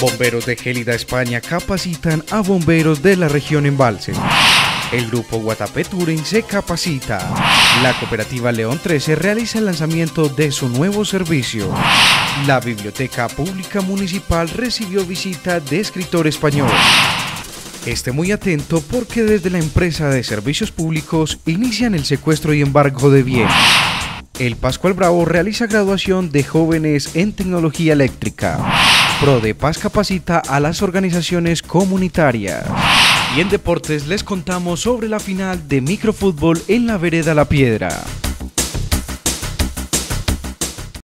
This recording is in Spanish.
Bomberos de Gélida España capacitan a bomberos de la región Embalse. El grupo Guatapé Touring se capacita. La cooperativa León 13 realiza el lanzamiento de su nuevo servicio. La Biblioteca Pública Municipal recibió visita de escritor español. Esté muy atento porque desde la empresa de servicios públicos inician el secuestro y embargo de bienes. El Pascual Bravo realiza graduación de jóvenes en tecnología eléctrica. Paz capacita a las organizaciones comunitarias. Y en deportes les contamos sobre la final de microfútbol en la vereda La Piedra.